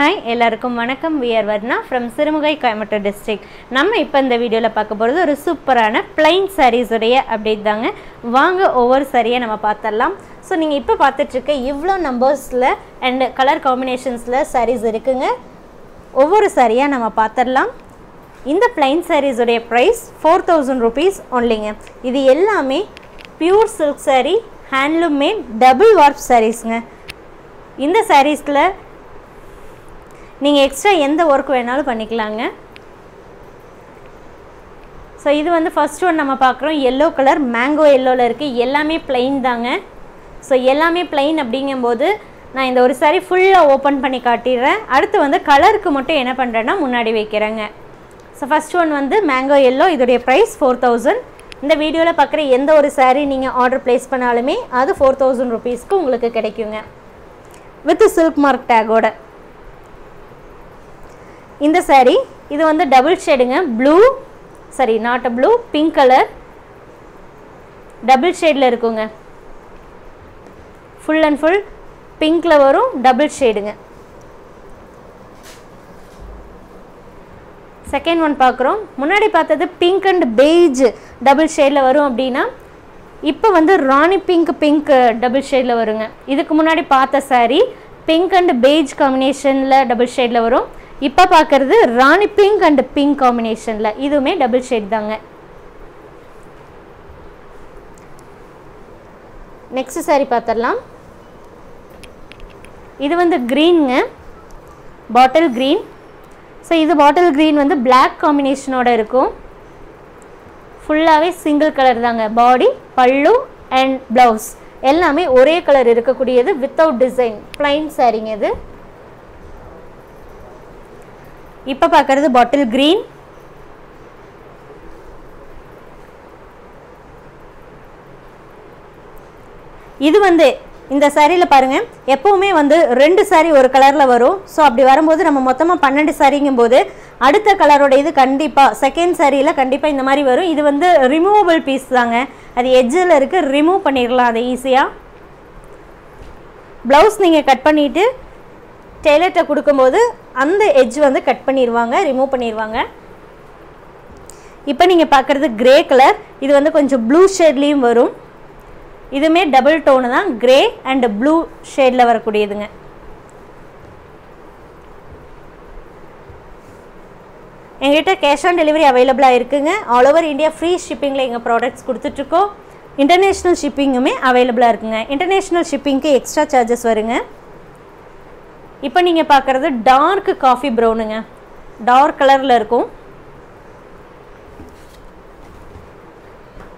Hi எல்லாருக்கும் வணக்கம். We're Varna from Sirumugai Coimbatore district நம்ம இப்போ இந்த வீடியோவில் பார்க்க போகிறது ஒரு சூப்பரான பிளைன் சாரீஸுடைய அப்டேட் தாங்க. வாங்க ஒவ்வொரு சாரியை நம்ம பார்த்துடலாம். ஸோ நீங்கள் இப்போ பார்த்துட்ருக்க இவ்வளோ நம்பர்ஸில் அண்ட் கலர் காம்பினேஷன்ஸில் சாரீஸ் இருக்குங்க. ஒவ்வொரு சாரியாக நம்ம பார்த்துடலாம். இந்த பிளைன் சாரீஸுடைய ப்ரைஸ் ஃபோர் தௌசண்ட் ருபீஸ் ஒன்லிங்க இது எல்லாமே pure silk saree handloom made double warp சாரீஸுங்க இந்த சாரீஸில் நீங்கள் எக்ஸ்ட்ரா எந்த ஒர்க் வேணாலும் பண்ணிக்கலாங்க. ஸோ இது வந்து ஃபர்ஸ்ட் ஒன் நம்ம பார்க்குறோம். எல்லோ கலர் மேங்கோ எல்லோவில் இருக்குது எல்லாமே பிளைன் தாங்க. ஸோ எல்லாமே பிளைன் அப்படிங்கும்போது நான் இந்த ஒரு சாரி ஃபுல்லாக ஓப்பன் பண்ணி காட்டிடுறேன். அடுத்து வந்து கலருக்கு மட்டும் என்ன பண்ணுறேன்னா முன்னாடி வைக்கிறேங்க. ஸோ ஃபஸ்ட் ஒன் வந்து மேங்கோ எல்லோ இதோடைய ப்ரைஸ் ஃபோர் தௌசண்ட் இந்த வீடியோவில் பார்க்குற எந்த ஒரு சாரீ நீங்கள் ஆர்டர் ப்ளேஸ் பண்ணாலுமே அது ஃபோர் தௌசண்ட் ருபீஸ்க்கு உங்களுக்கு கிடைக்குங்க. வித் சில்க் மார்க் டேகோட இந்த சாரீ இது வந்து double ஷேடுங்க blue sorry not a blue pink colour double ஷேடில் இருக்குங்க. ஃபுல் அண்ட் ஃபுல் பிங்க்கில் வரும் டபுள் ஷேடுங்க செகண்ட் ஒன் பார்க்குறோம் முன்னாடி பார்த்தது பிங்க் அண்ட் பெய்ஜ் டபுள் ஷேடில் வரும் அப்படின்னா இப்போ வந்து ராணி பிங்க் பிங்க் டபுள் ஷேடில் வருங்க. இதுக்கு முன்னாடி பார்த்த saree பிங்க் அண்ட் பெய்ஜ் காம்பினேஷனில் டபுள் ஷேடில் வரும். இப்போ பார்க்குறது ராணி பிங்க் அண்ட் பிங்க் காம்பினேஷனில் இதுவுமே டபுள் ஷேட் தாங்க. நெக்ஸ்ட் சாரி பார்த்துடலாம் இது வந்து க்ரீனுங்க பாட்டில் க்ரீன் ஸோ இது பாட்டில் க்ரீன் வந்து பிளாக் காம்பினேஷனோட இருக்கும். ஃபுல்லாகவே சிங்கிள் கலர் தாங்க. பாடி பல்லு அண்ட் ப்ளவுஸ் எல்லாமே ஒரே கலர் இருக்கக்கூடியது வித்தவுட் டிசைன் ப்ளைன் சாரிங்க இது. இப்போ பார்க்குறது பாட்டில் க்ரீன் இது வந்து இந்த சாரியில் பாருங்கள் எப்போவுமே வந்து ரெண்டு saree ஒரு கலரில் வரும். ஸோ அப்படி வரும்போது நம்ம மொத்தமாக பன்னெண்டு சாரிங்கும்போது அடுத்த கலரோட இது கண்டிப்பாக செகண்ட் சாரியில் கண்டிப்பாக இந்த மாதிரி வரும். இது வந்து ரிமூவபிள் பீஸ் தாங்க. அது எட்ஜில் இருக்குது ரிமூவ் பண்ணிடலாம் அதை ஈஸியாக ப்ளவுஸ் நீங்கள் கட் பண்ணிவிட்டு டெய்லர்கிட்ட கொடுக்கும்போது அந்த எட்ஜ் வந்து கட் பண்ணிடுவாங்க ரிமூவ் பண்ணிடுவாங்க இப்போ நீங்கள் பார்க்குறது கிரே கலர் இது வந்து கொஞ்சம் ப்ளூ ஷேட்லேயும் வரும். இதுவுமே டபுள் டோனு தான். கிரே அண்டு ப்ளூ ஷேடில் வரக்கூடியதுங்க. எங்ககிட்ட கேஷ் ஆன் டெலிவரி அவைலபிளாக இருக்குங்க. ஆல் ஓவர் இந்தியா ஃப்ரீ ஷிப்பிங்கில் எங்கள் ப்ராடக்ட்ஸ் கொடுத்துட்ருக்கோம். இன்டர்நேஷ்னல் ஷிப்பிங்குமே அவைலபிளாக இருக்குங்க. இன்டர்நேஷ்னல் ஷிப்பிங்க்கு எக்ஸ்ட்ரா சார்ஜஸ் வருங்க. இப்போ நீங்கள் பார்க்குறது டார்க் காஃபி ப்ரௌனுங்க டார்க் கலரில் இருக்கும்.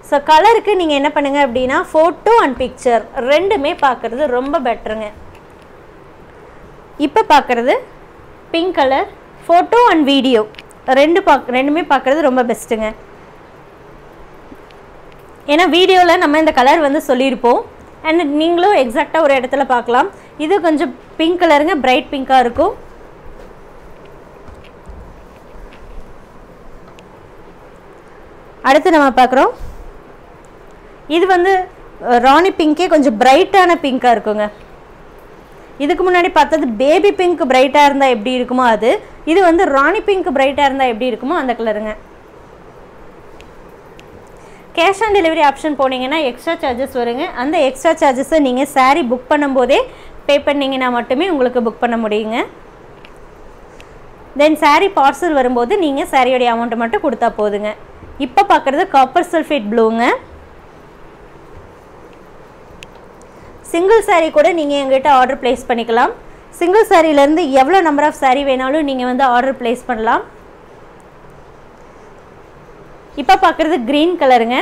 ஸோ கலருக்கு நீங்கள் என்ன பண்ணுங்க அப்படின்னா ஃபோட்டோ அண்ட் பிக்சர் ரெண்டுமே பார்க்குறது ரொம்ப பெட்டருங்க இப்போ பார்க்குறது pink colour photo and video ரெண்டு பாக் ரெண்டுமே பார்க்குறது ரொம்ப பெஸ்ட்டுங்க ஏன்னா வீடியோவில் நம்ம இந்த கலர் வந்து சொல்லியிருப்போம். அண்ட் நீங்களும் எக்ஸாக்டாக ஒரு இடத்துல பார்க்கலாம் இது கொஞ்சம் பிங்க் கலருங்க பிரைட் பிங்காக இருக்கும். அடுத்து நம்ம பார்க்குறோம். இது வந்து ராணி பிங்கே கொஞ்சம் பிரைட்டான பிங்காக இருக்குங்க. இதுக்கு முன்னாடி பார்த்தது பேபி பிங்க் பிரைட்டாக இருந்தால் எப்படி இருக்குமோ அது. இது வந்து ராணி பிங்க் பிரைட்டாக இருந்தால் எப்படி இருக்குமோ அந்த கலருங்க கேஷ் ஆன் டெலிவரி ஆப்ஷன் போனீங்கன்னா எக்ஸ்ட்ரா சார்ஜஸ் வருங்க. அந்த எக்ஸ்ட்ரா சார்ஜஸை நீங்கள் சாரீ புக் பண்ணும்போதே பே பண்ணிங்கன்னா மட்டுமே உங்களுக்கு புக் பண்ண முடியுங்க. தென் சாரீ பார்சல் வரும்போது நீங்கள் சாரியோடைய அமௌண்ட்டை மட்டும் கொடுத்தா போதுங்க. இப்போ பார்க்குறது காப்பர் சல்ஃபேட் ப்ளூங்க சிங்கிள் சாரீ கூட நீங்கள் எங்கிட்ட ஆர்டர் ப்ளேஸ் பண்ணிக்கலாம். சிங்கிள் சாரீலேருந்து எவ்வளோ நம்பர் ஆஃப் சாரீ வேணாலும் நீங்கள் வந்து ஆர்டர் ப்ளேஸ் பண்ணலாம். இப்போ பார்க்குறது க்ரீன் கலருங்க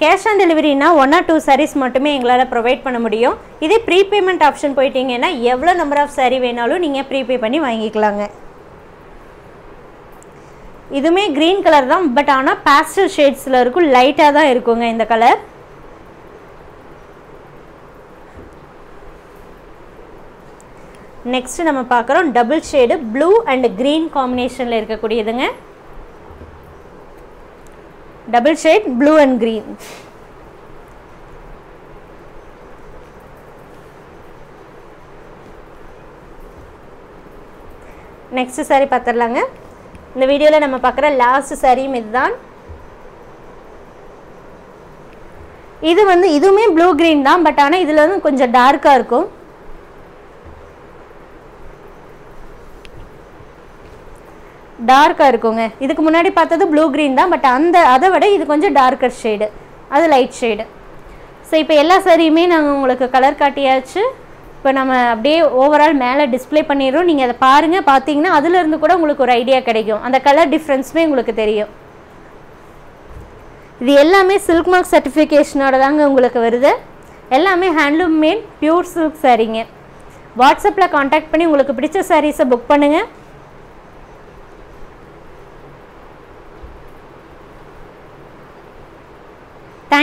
கேஷ் ஆன் டெலிவரினா ஒன் ஆர் டூ சாரீஸ் மட்டுமே எங்களால் ப்ரொவைட் பண்ண முடியும். இதே ப்ரீபேமெண்ட் ஆப்ஷன் போயிட்டீங்கன்னா எவ்வளோ நம்பர் ஆஃப் சாரீ வேணாலும் நீங்கள் ப்ரீபே பண்ணி வாங்கிக்கலாங்க. இதுவுமே க்ரீன் கலர் தான் பட் ஆனால் பேஸ்டல் ஷேட்ஸில் இருக்கும் லைட்டாக தான் இருக்குங்க இந்த கலர் நெக்ஸ்ட் நம்ம பார்க்குறோம் double shade blue and green காம்பினேஷனில் இருக்கக்கூடியதுங்க. Double shade blue and green. Next saree பார்த்துடலாங்க இந்த வீடியோவில் நம்ம பார்க்குற லாஸ்ட் சாரியும் இதுதான். இது வந்து இதுவுமே ப்ளூ க்ரீன் தான் பட் ஆனால் இதில் வந்து கொஞ்சம் டார்க்காக இருக்கும். டார்க்காக இருக்குங்க. இதுக்கு முன்னாடி பார்த்தது ப்ளூ க்ரீன் தான் பட் அந்த அதை விட இது கொஞ்சம் டார்க்கர் ஷேடு அது லைட் ஷேடு ஸோ இப்போ எல்லா சாரியுமே நாங்கள் உங்களுக்கு கலர் காட்டியாச்சு. இப்போ நம்ம அப்படியே ஓவரால் மேலே டிஸ்ப்ளே பண்ணிடுறோம். நீங்கள் அதை பாருங்கள் பார்த்தீங்கன்னா அதுலேருந்து கூட உங்களுக்கு ஒரு ஐடியா கிடைக்கும். அந்த கலர் டிஃப்ரென்ஸுமே உங்களுக்கு தெரியும். இது எல்லாமே சில்க் மார்க் சர்டிஃபிகேஷனோட தாங்க உங்களுக்கு வருது. எல்லாமே ஹேண்ட்லூம் மேட் பியூர் சில்க் சாரீங்க வாட்ஸ்அப்பில் காண்டாக்ட் பண்ணி உங்களுக்கு பிடிச்ச சாரீஸை புக் பண்ணுங்கள்